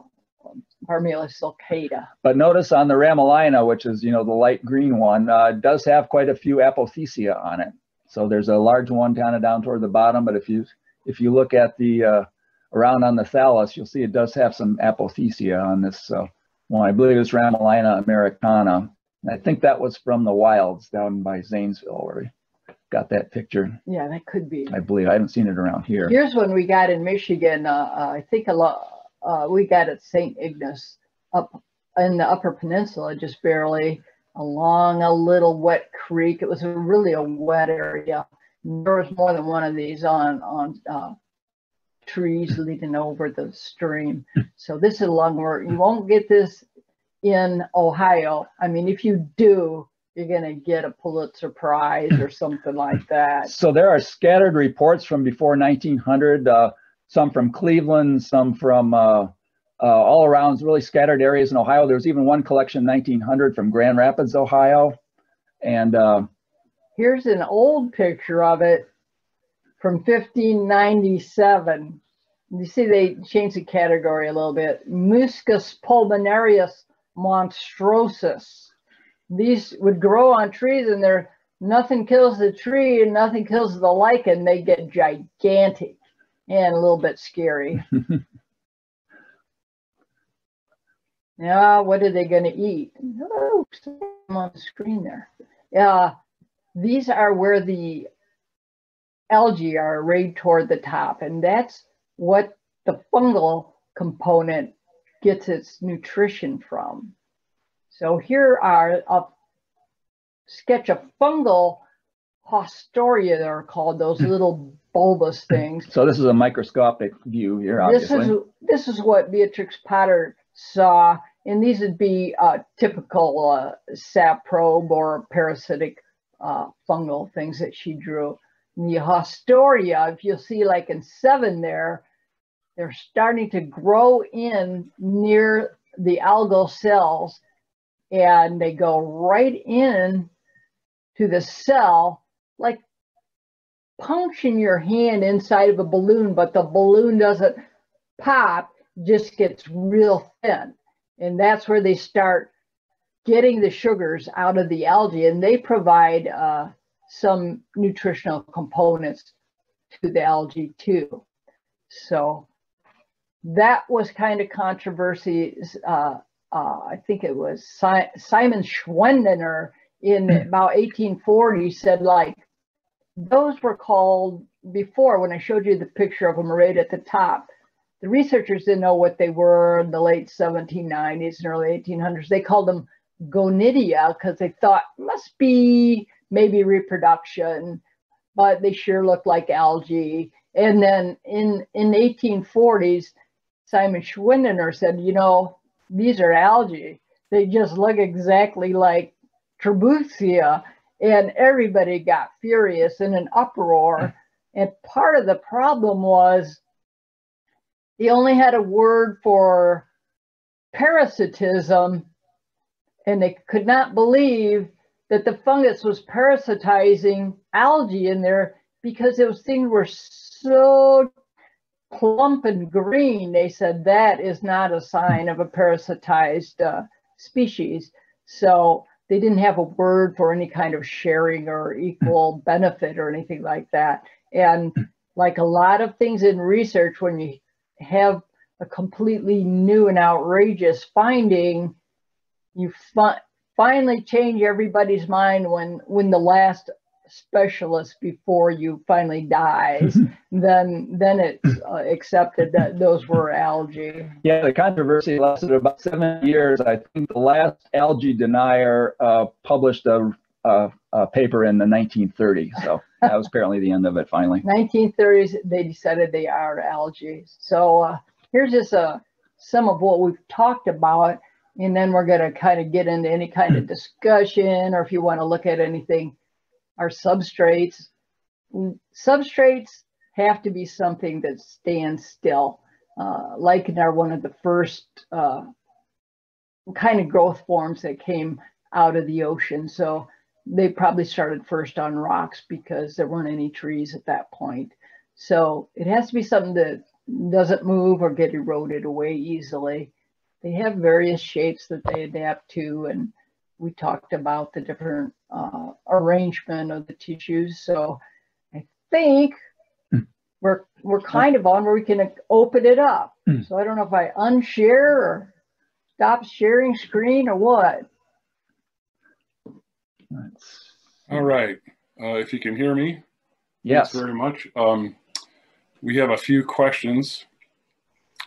Parmelia sulcata.
But notice on the Ramalina, which is, you know, the light green one, uh, does have quite a few apothecia on it. So there's a large one kind of down toward the bottom, but if you, if you look at the, uh, around on the thallus, you'll see it does have some apothecia on this, uh, one. I believe it's Ramalina americana. And I think that was from the wilds down by Zanesville where we got that picture.
Yeah, that could be.
I believe, I haven't seen it around here.
Here's one we got in Michigan. Uh, uh, I think a lot. Uh, we got at St. Ignace up in the Upper Peninsula, just barely along a little wet creek. It was a really a wet area. There was more than one of these on on uh, trees leading over the stream. So this is along where you won't get this in Ohio. I mean, if you do, you're gonna get a Pulitzer Prize or something like that.
So there are scattered reports from before 1900, uh, some from Cleveland, some from uh, uh, all around really scattered areas in Ohio. There was even one collection 1900 from Grand Rapids, Ohio. And uh,
Here's an old picture of it from 1597. You see, they changed the category a little bit. Muscus pulmonarius monstrosus. These would grow on trees, and they're nothing kills the tree and nothing kills the lichen. They get gigantic and a little bit scary. yeah, what are they going to eat? Oh, I'm on the screen there. Yeah, these are where the algae are arrayed toward the top, and that's what the fungal component gets its nutrition from. So here are a sketch of fungal haustoria, they're called, those little bulbous things.
so this is a microscopic view here,
This is this is what Beatrix Potter saw, and these would be uh, typical uh, saprobe or parasitic uh, fungal things that she drew. And the Haustoria, if you'll see like in seven there, they're starting to grow in near the algal cells, and they go right in to the cell like punching your hand inside of a balloon, but the balloon doesn't pop, just gets real thin. And that's where they start getting the sugars out of the algae, and they provide uh, some nutritional components to the algae too. So that was kind of controversy. Uh, uh, I think it was si- Simon Schwendener in about 1840 said like those were called before when I showed you the picture of them right at the top. The researchers didn't know what they were in the late 1790s and early 1800s. They called them gonidia because they thought must be maybe reproduction, but they sure looked like algae. And then in in the 1840s, Simon Schwendener said, you know, these are algae. They just look exactly like Trebouxia and everybody got furious in an uproar. And part of the problem was he only had a word for parasitism, and they could not believe that the fungus was parasitizing algae in there because those things were so plump and green, they said that is not a sign of a parasitized uh, species. So they didn't have a word for any kind of sharing or hmm. equal benefit or anything like that. And hmm. like a lot of things in research, when you have a completely new and outrageous finding, you fi- finally change everybody's mind when when the last specialist before you finally dies, then then it's uh, accepted that those were algae.
Yeah, the controversy lasted about seven years. I think the last algae denier uh, published a, a, a, paper in the 1930s. So that was apparently the end of it finally.
1930s, they decided they are algae. So uh, here's just uh, some of what we've talked about. And then we're going to kind of get into any kind of discussion, or if you want to look at anything our substrates. Substrates have to be something that stands still. Uh, lichen are one of the first uh, kind of growth forms that came out of the ocean. So they probably started first on rocks because there weren't any trees at that point. So it has to be something that doesn't move or get eroded away easily. They have various shapes that they adapt to and we talked about the different uh, arrangement of the tissues. So I think mm. we're we're kind of on where we can open it up. Mm. So I don't know if I unshare or stop sharing screen or what.
All right. Uh, if you can hear me,
yes,
very much. Um, we have a few questions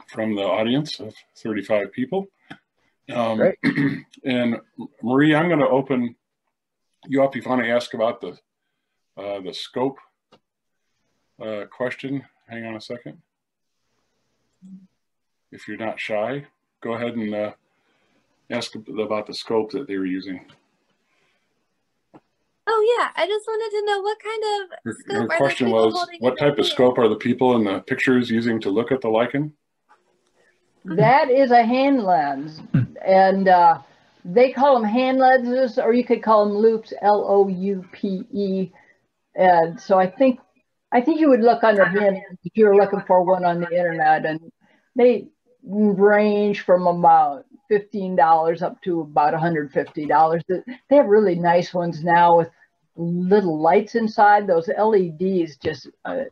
from the audience of 35 people. Um, Great. And Marie, I'm going to open you up if you want to ask about the uh, the scope uh, question. Hang on a second. If you're not shy, go ahead and uh, ask about the scope that they were using.
Oh yeah, I just wanted to know what kind of
her, scope. Her question was, what type of scope are the people in the pictures using to look at the lichen?
That is a hand lens, and uh, they call them hand lenses, or you could call them loupes, L O U P E. And so I think I think you would look under hand if you're looking for one on the internet, and they range from about fifteen dollars up to about one hundred fifty dollars. They have really nice ones now with little lights inside. Those LEDs just uh,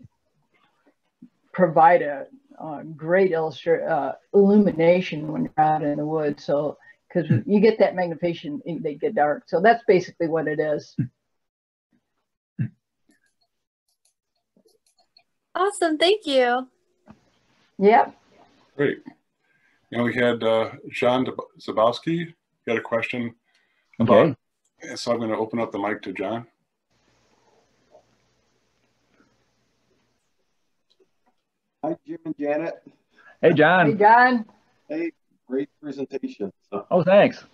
provide a uh, great illustra- uh, illumination when you're out in the woods. So, because hmm. you get that magnification, they get dark. So that's basically what it is.
Awesome. Thank you.
Yep.
Great. You know, we had uh, John Zabowski got a question.
Okay.
About, so I'm going to open up the mic to John.
Hi, Jim and Janet.
Hey, John.
Hey, John.
Hey, great presentation. So,
oh, thanks.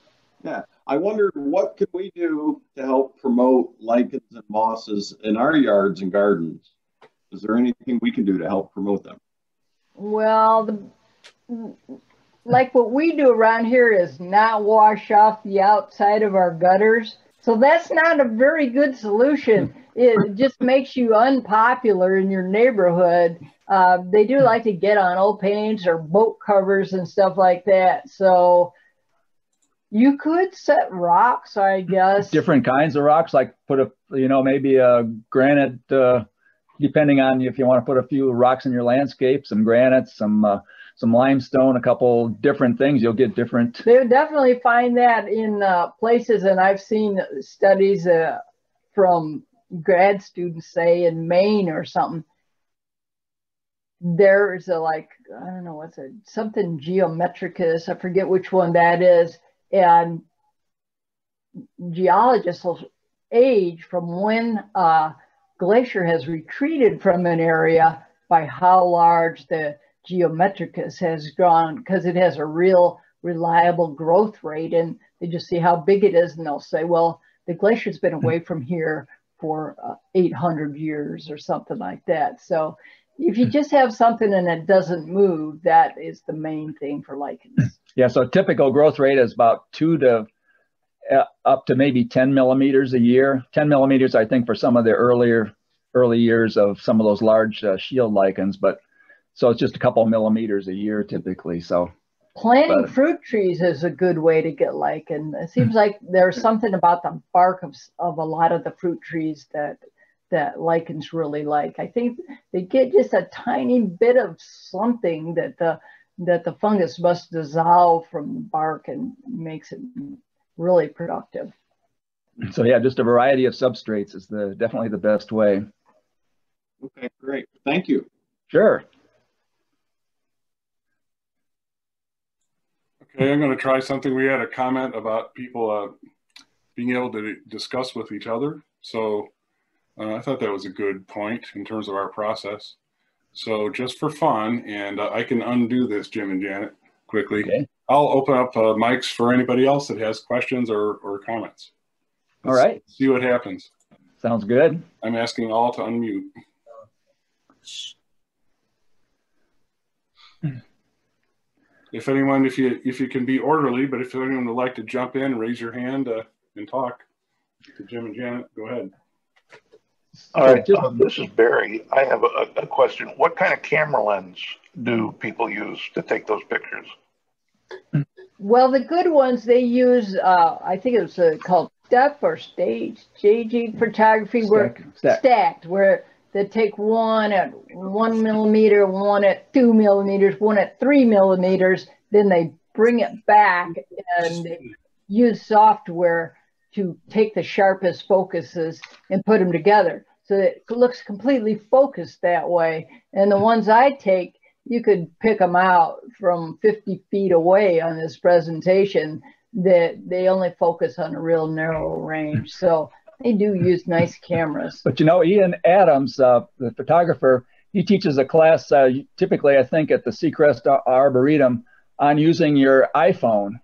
Yeah, I wondered what could we do to help promote lichens and mosses in our yards and gardens? Is there anything we can do to help promote them?
Well, the, like what we do around here is not wash off the outside of our gutters. So that's not a very good solution. It just makes you unpopular in your neighborhood uh, they do like to get on old paints or boat covers and stuff like that. So you could set rocks, I guess.
Different kinds of rocks, like put a, you know, maybe a granite, uh, depending on if you want to put a few rocks in your landscape, some granite, some, uh, some limestone, a couple different things, you'll get different.
They definitely find that in uh, places, and I've seen studies uh, from grad students, say in Maine or something there's a like I don't know what's it something geometricus I forget which one that is and geologists will age from when a glacier has retreated from an area by how large the geometricus has grown because it has a real reliable growth rate and they just see how big it is and they'll say well the glacier's been away from here for uh, 800 years or something like that so if you just have something and it doesn't move, that is the main thing for lichens.
Yeah, so typical growth rate is about two to uh, up to maybe 10 millimeters a year. 10 millimeters, I think, for some of the earlier early years of some of those large uh, shield lichens, but so it's just a couple millimeters a year typically. So
Planting
But-
fruit trees is a good way to get lichen. It seems hmm. like there's something about the bark of, of a lot of the fruit trees that that lichens really like. I think they get just a tiny bit of something that the that the fungus must dissolve from the bark and makes it really productive.
so yeah, just a variety of substrates is the definitely the best way.
Okay, great. Thank you.
Sure.
Okay, I'm going to try something. We had a comment about people uh, being able to discuss with each other. So uh, I thought that was a good point in terms of our process. So just for fun, and uh, I can undo this, Jim and Janet, quickly.
Okay.
I'll open up uh, mics for anybody else that has questions or, or comments.
All right.
See what happens.
Sounds good.
I'm asking all to unmute. If anyone, if you if you can be orderly, but if anyone would like to jump in, raise your hand uh, and talk to Jim and Janet. Go ahead.
All right,
Just-
uh, this is Barry. I have a, a question. What kind of camera lens do people use to take those pictures?
Well, the good ones they use, uh, I think it was uh, called step or stage, JG photography, where
Stack- stack.
stacked, where they take one at one millimeter, one at two millimeters, one at three millimeters, then they bring it back and use software to take the sharpest focuses and put them together. So it looks completely focused that way. And the ones I take, you could pick them out from 50 feet away on this presentation that they only focus on a real narrow range. So they do use nice cameras.
But you know, Ian Adams, uh, the photographer, he teaches a class uh, typically, I think, at the Secrest Ar- Arboretum on using your iPhone.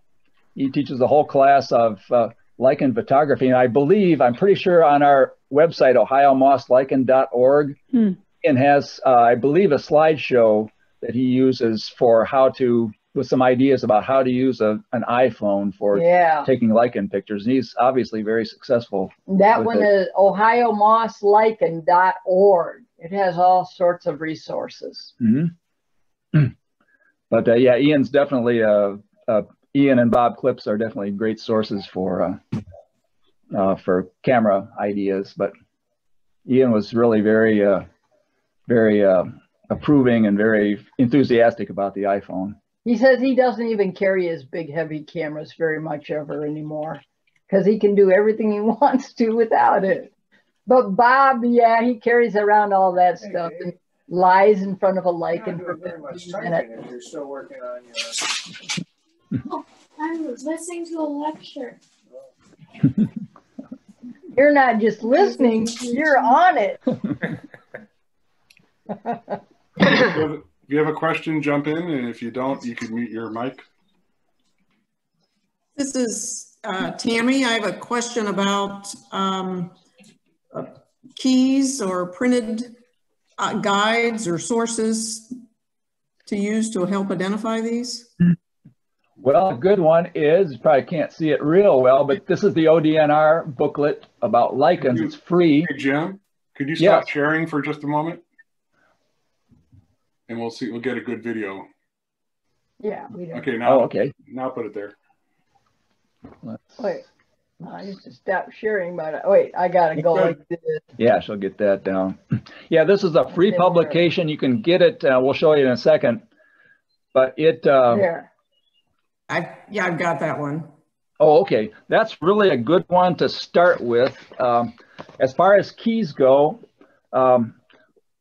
He teaches a whole class of uh, lichen photography, and I believe, I'm pretty sure, on our website, ohiomosslichen.org,
Hmm.
and has, uh, I believe, a slideshow that he uses for how to, with some ideas about how to use a, an iPhone for
Yeah,
taking lichen pictures. And he's obviously very successful.
that one
it.
is ohiomosslichen.org. It has all sorts of resources.
hmm But uh, yeah, Ian's definitely uh, uh, Ian and Bob Klips are definitely great sources for uh, uh, for camera ideas. But Ian was really very uh, very uh, approving and very enthusiastic about the iPhone.
He says he doesn't even carry his big heavy cameras very much ever anymore because he can do everything he wants to without it. But Bob, yeah, he carries around all that stuff and lies in front of a lichen for 15 minutes.
You're still working on your.
Uh, I'm listening to a lecture.
You're not just listening, you're on it.
If you have- if you have a question, jump in, and if you don't, you can mute your mic.
This is uh, Tammy. I have a question about um, uh, keys or printed uh, guides or sources to use to help identify these.
Well, a good one is you probably can't see it real well, but this is the ODNR booklet about lichens. It's free.
Hey, Jim, could you stop
Yes.
sharing for just a moment? And we'll see, we'll get a good video.
Yeah, we don't.
Okay,
Oh,
now,
okay.
now put it there.
Let's-
Wait, I used to stop sharing, but wait, I gotta go like this.
Yeah, she'll get that down. Yeah, this is a free publication. You can get it. Uh, we'll show you in a second. But it, uh,
There.
I, yeah, I've got that one.
oh, okay. That's really a good one to start with. Um, as far as keys go, um,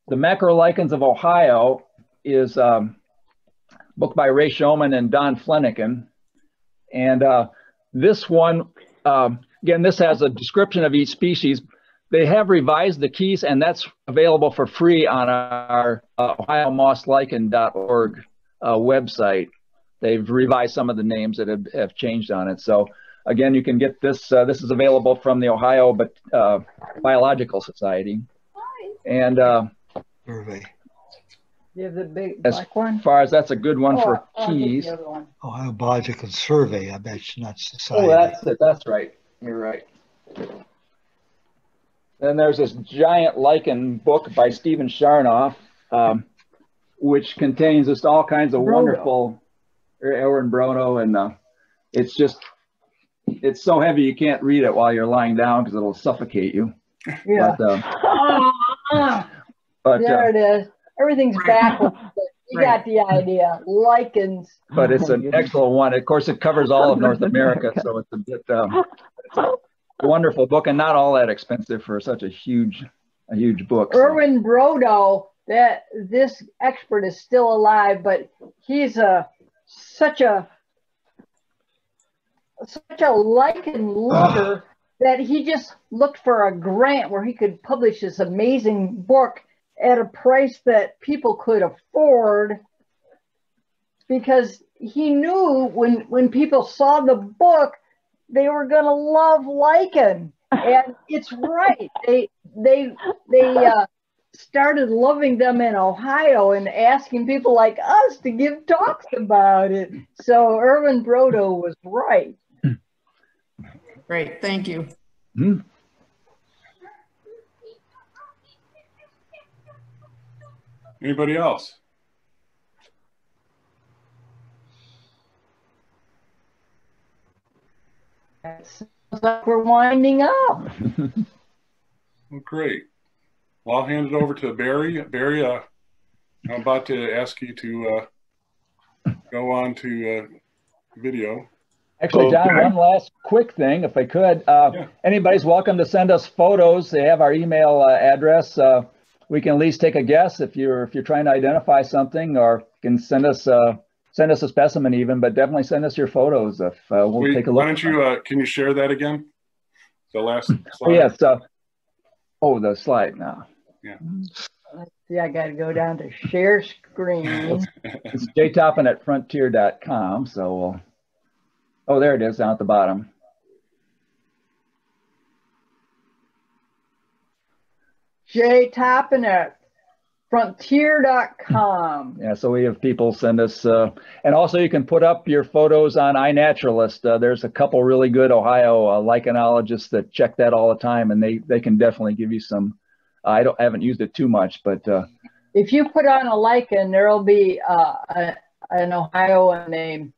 the Macrolichens of Ohio is um, book by Ray Showman and Don Flenniken. And uh, this one, um, again, this has a description of each species. They have revised the keys, and that's available for free on our uh, OhioMossLichen.org uh, website. They've revised some of the names that have, have changed on it. So again, you can get this. Uh, this is available from the Ohio but, uh, Biological Society. And uh,
Survey,
You have the big
As
black one?
as far as that's a good one
Oh,
for
I'll
keys.
other one.
Ohio Biological Survey, I bet you not society.
Oh, that's it. That's right. You're right. Then there's this giant lichen book by Stephen Sharnoff, um, which contains just all kinds of
Brodo.
wonderful, Aaron Brodo, and uh, it's just, it's so heavy you can't read it while you're lying down because it'll suffocate you.
Yeah.
But, uh, but,
there
uh,
it is. Everything's backwards. but You got the idea. Lichens.
but it's an excellent one. Of course, it covers all of North America, so it's a bit, um, it's a wonderful book and not all that expensive for such a huge, a huge book. so.
Irwin Brodo, that this expert is still alive, but he's a such a such a lichen lover that he just looked for a grant where he could publish this amazing book at a price that people could afford because he knew when when people saw the book they were going to love lichen and it's right. They they they uh, started loving them in ohio and asking people like us to give talks about it. So Irwin Brodo was right.
Great, thank you.
Hmm.
Anybody else?
Sounds like we're winding up
Well, great. Well, I'll hand it over to Barry. Barry, uh, I'm about to ask you to uh, go on to uh, video.
Actually, John,
Okay.
one last quick thing, if I could. Uh,
Yeah.
Anybody's welcome to send us photos. They have our email uh, address. We can at least take a guess if you're if you're trying to identify something, or can send us uh, send us a specimen even. But definitely send us your photos if uh, we'll
Wait,
take a look.
why don't you, uh, can you share that again? The last slide?
Oh yes. Uh, oh, the slide now.
yeah See, i gotta go down to share screen
It's jtoppin at frontier.com. So we'll. Oh, there it is down at the bottom.
Jay Toppin at frontier.com.
Yeah, so we have people send us, uh, and also you can put up your photos on iNaturalist. Uh, there's a couple really good Ohio uh, lichenologists that check that all the time, and they they can definitely give you some. I don't I haven't used it too much, but uh,
If you put on a lichen, there'll be uh, a, an Ohioan named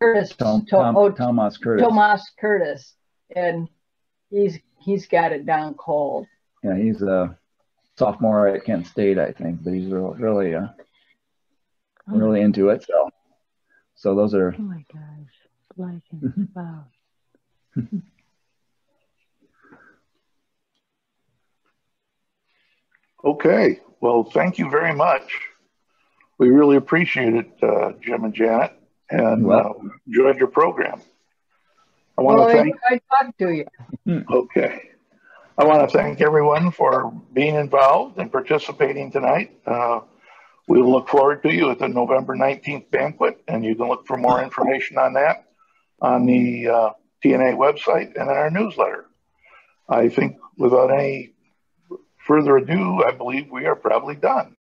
Curtis
Tom, Tom,
oh,
Thomas Curtis,
Tomas Curtis, and he's he's got it down cold.
yeah, he's a sophomore at Kent State, I think, but he's really really uh, really into it. So so those are
Oh my gosh. Lichen. Wow.
Okay, well, thank you very much. We really appreciate it, uh, Jim and Janet, and uh, enjoyed your program. I want
Well,
to thank,
I talked to you.
okay. I want to thank everyone for being involved and participating tonight. Uh, we look forward to you at the November 19th banquet, and you can look for more information on that on the uh, TNA website and in our newsletter. I think without any further ado, I believe we are probably done.